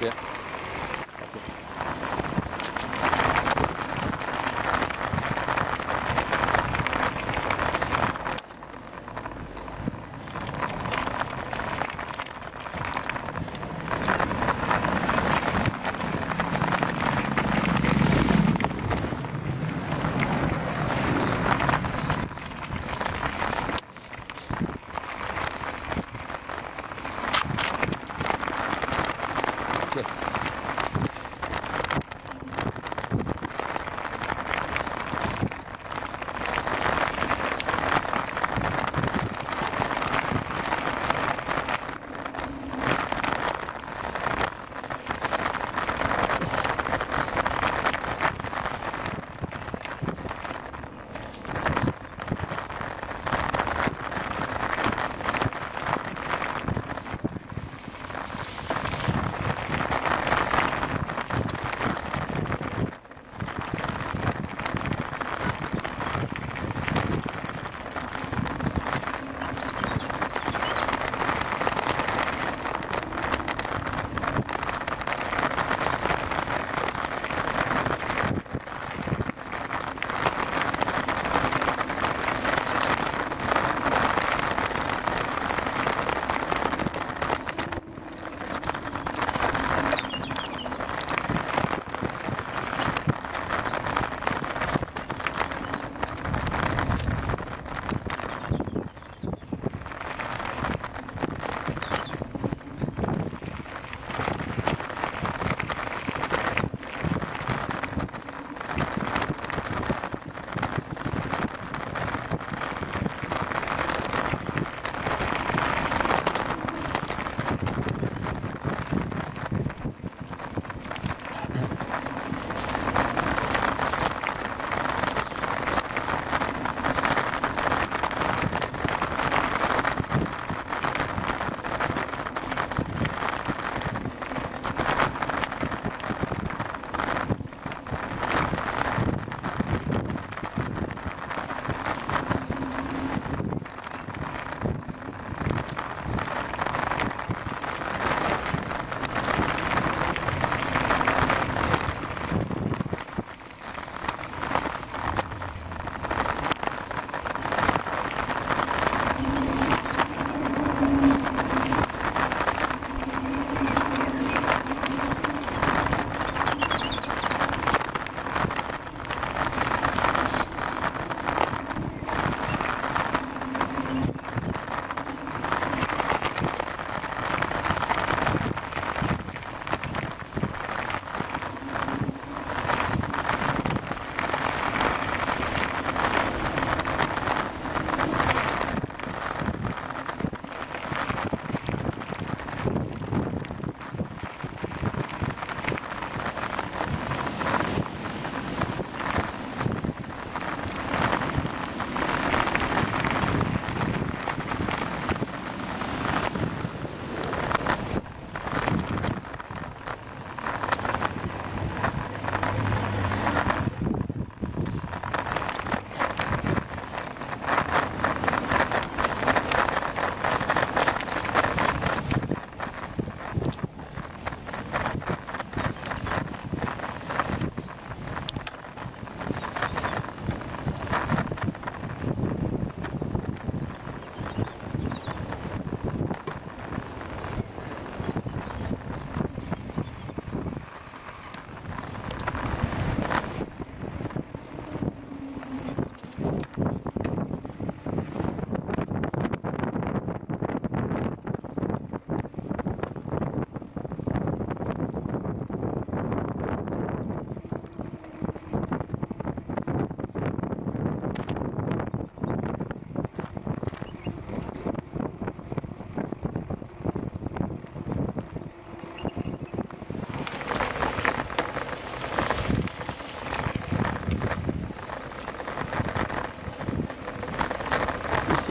Yeah.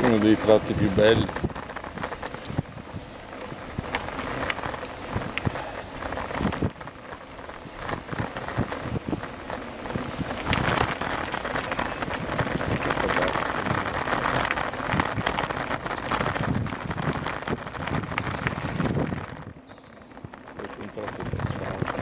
Uno dei tratti più belli. Questo è un tratto di asfalto.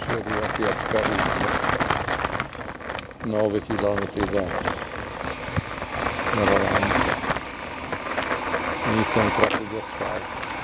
Ci arrivati a Scarizzo, 9 km da Novarama. Inizia un tratto di asfalto.